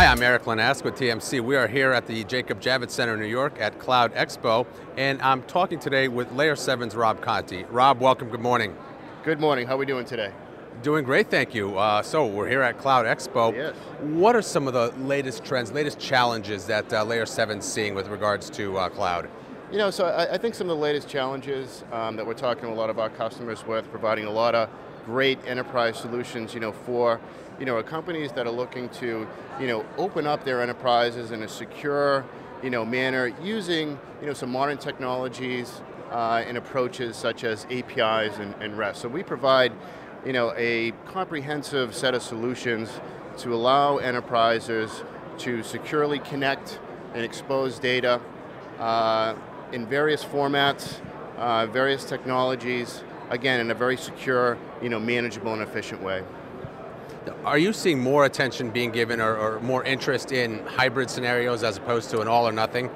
Hi, I'm Erik Linask with TMC. We are here at the Jacob Javits Center in New York at Cloud Expo, and I'm talking today with Layer 7's Rob Conti. Rob, welcome, good morning. Good morning, how are we doing today? Doing great, thank you. Uh, so we're here at Cloud Expo. Yes. What are some of the latest trends, latest challenges that uh, Layer 7's seeing with regards to uh, cloud? You know, so I, I, think some of the latest challenges um, that we're talking to a lot of our customers with, providing a lot of great enterprise solutions, you know, for you know, companies that are looking to, you know, open up their enterprises in a secure, you know, manner using, you know, some modern technologies uh, and approaches such as APIs and, and REST. So we provide, you know, a comprehensive set of solutions to allow enterprises to securely connect and expose data uh, in various formats, uh, various technologies, again, in a very secure, you know, manageable and efficient way. Are you seeing more attention being given or, or, more interest in hybrid scenarios as opposed to an all or nothing?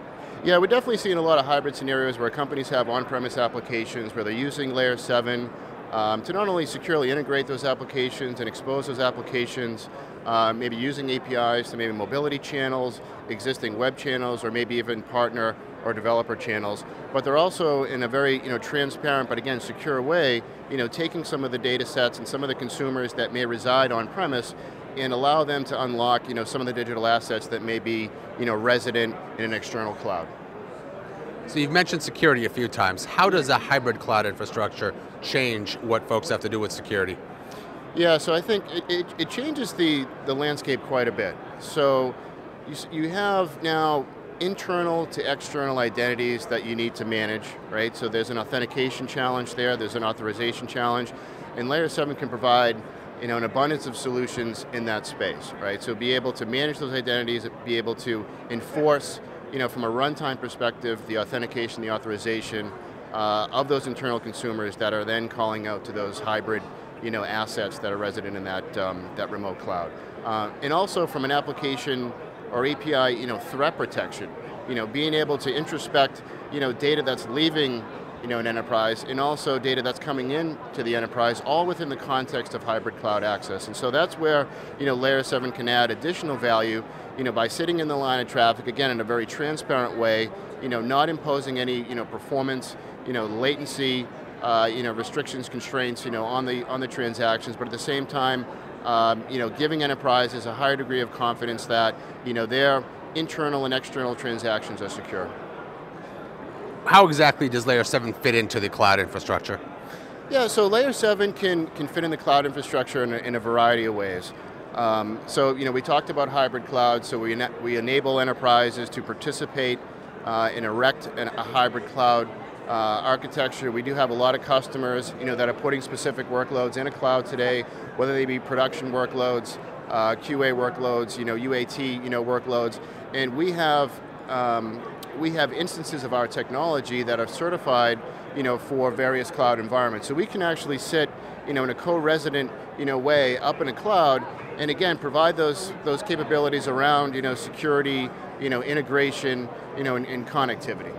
Yeah, we're definitely seeing a lot of hybrid scenarios where companies have on-premise applications where they're using layer seven um, to not only securely integrate those applications and expose those applications, uh, maybe using APIs to maybe mobility channels, existing web channels, or maybe even partner or developer channels, but they're also in a very you know, transparent, but again, secure way, you know, taking some of the data sets and some of the consumers that may reside on premise and allow them to unlock you know, some of the digital assets that may be you know, resident in an external cloud. So you've mentioned security a few times. How does a hybrid cloud infrastructure change what folks have to do with security? Yeah, so I think it, it, it changes the, the landscape quite a bit. So you, you have now internal to external identities that you need to manage, right? So there's an authentication challenge there, there's an authorization challenge, and Layer 7 can provide you know, an abundance of solutions in that space, right? So be able to manage those identities, be able to enforce, you know, from a runtime perspective, the authentication, the authorization uh, of those internal consumers that are then calling out to those hybrid you know, assets that are resident in that, um, that remote cloud. Uh, and also from an application or API you know, threat protection. You know, being able to introspect you know, data that's leaving you know, an enterprise and also data that's coming in to the enterprise, all within the context of hybrid cloud access. And so that's where you know, Layer 7 can add additional value you know, by sitting in the line of traffic, again, in a very transparent way, you know, not imposing any you know, performance, you know, latency, uh, you know, restrictions, constraints, you know, on the on the transactions, but at the same time, um, you know, giving enterprises a higher degree of confidence that you know, their internal and external transactions are secure. How exactly does Layer 7 fit into the cloud infrastructure? Yeah, so Layer 7 can, can fit in the cloud infrastructure in a, in a variety of ways. Um, so, you know, we talked about hybrid cloud, so we, we enable enterprises to participate uh, and erect an, a hybrid cloud uh, architecture. We do have a lot of customers you know, that are putting specific workloads in a cloud today, whether they be production workloads, uh, QA workloads, you know, UAT you know, workloads, and we have, um, we have instances of our technology that are certified you know, for various cloud environments. So we can actually sit you know, in a co-resident you know, way up in a cloud and again, provide those, those capabilities around you know, security, you know, integration, you know, and, and connectivity.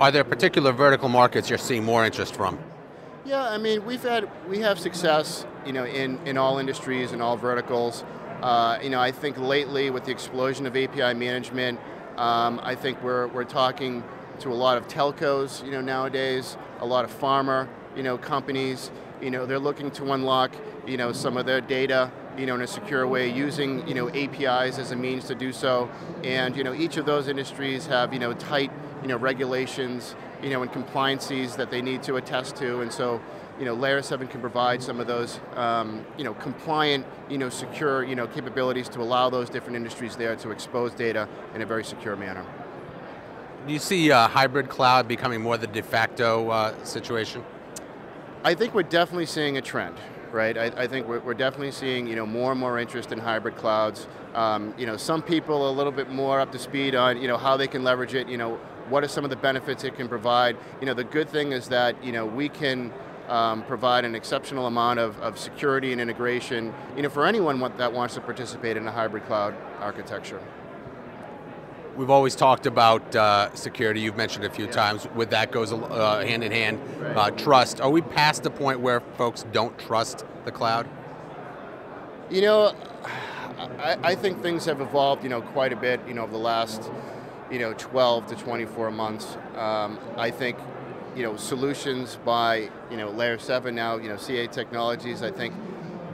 Are there particular vertical markets you're seeing more interest from? Yeah, I mean, we've had, we have success, you know, in, in all industries and all verticals. Uh, you know, I think lately with the explosion of API management, um, I think we're, we're talking to a lot of telcos, you know, nowadays, a lot of pharma, you know, companies, you know, they're looking to unlock, you know, some of their data, you know, in a secure way, using, you know, APIs as a means to do so. And, you know, each of those industries have, you know, tight you know, regulations, you know, and compliances that they need to attest to, and so, you know, Layer 7 can provide some of those, um, you know, compliant, you know, secure, you know, capabilities to allow those different industries there to expose data in a very secure manner. Do you see uh, hybrid cloud becoming more the de facto uh, situation? I think we're definitely seeing a trend, right? I, I think we're, we're, definitely seeing you know, more and more interest in hybrid clouds. Um, you know, some people a little bit more up to speed on you know, how they can leverage it. You know, what are some of the benefits it can provide? You know, the good thing is that you know, we can um, provide an exceptional amount of, of security and integration you know, for anyone that wants to participate in a hybrid cloud architecture. We've always talked about uh, security, you've mentioned a few yeah. times, with that goes uh, hand in hand, right. uh, trust. Are we past the point where folks don't trust the cloud? You know, I, I think things have evolved, you know, quite a bit, you know, over the last, you know, 12 to 24 months. Um, I think, you know, solutions by, you know, Layer 7 now, you know, CA Technologies, I think,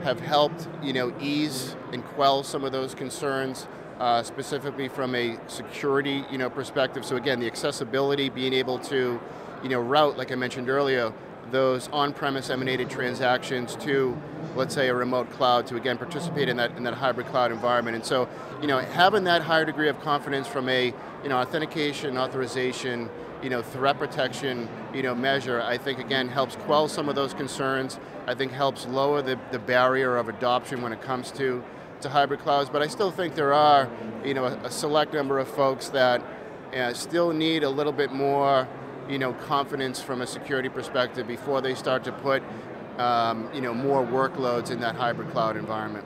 have helped, you know, ease and quell some of those concerns, uh, specifically from a security, you know, perspective. So again, the accessibility, being able to, you know, route, like I mentioned earlier, those on-premise emanated transactions to, let's say, a remote cloud to again participate in that in that hybrid cloud environment. And so, you know, having that higher degree of confidence from a, you know, authentication, authorization, you know, threat protection, you know, measure, I think again helps quell some of those concerns. I think helps lower the, the barrier of adoption when it comes to to hybrid clouds. But I still think there are, you know, a, a select number of folks that uh, still need a little bit more you know, confidence from a security perspective before they start to put um, you know, more workloads in that hybrid cloud environment.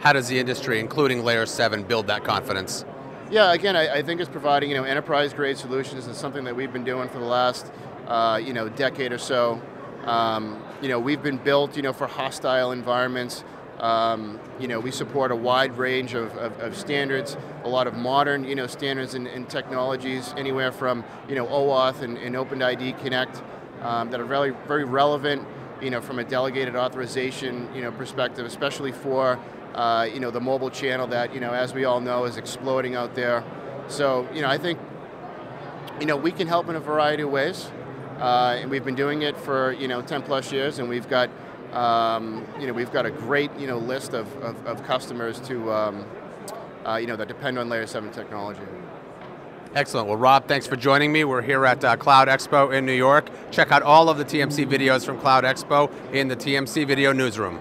How does the industry, including Layer 7, build that confidence? Yeah, again, I, I think it's providing you know, enterprise-grade solutions is something that we've been doing for the last uh, you know, decade or so. Um, you know, we've been built you know, for hostile environments. Um, you know, we support a wide range of, of, of, standards, a lot of modern, you know, standards and, and technologies, anywhere from, you know, OAuth and, and OpenID Connect um, that are very, very relevant, you know, from a delegated authorization, you know, perspective, especially for, uh, you know, the mobile channel that, you know, as we all know, is exploding out there. So, you know, I think, you know, we can help in a variety of ways. Uh, and we've been doing it for, you know, 10 plus years, and we've got um, you know, we've got a great you know, list of, of, of customers to, um, uh, you know, that depend on Layer 7 technology. Excellent. Well, Rob, thanks for joining me. We're here at uh, Cloud Expo in New York. Check out all of the TMC videos from Cloud Expo in the TMC Video Newsroom.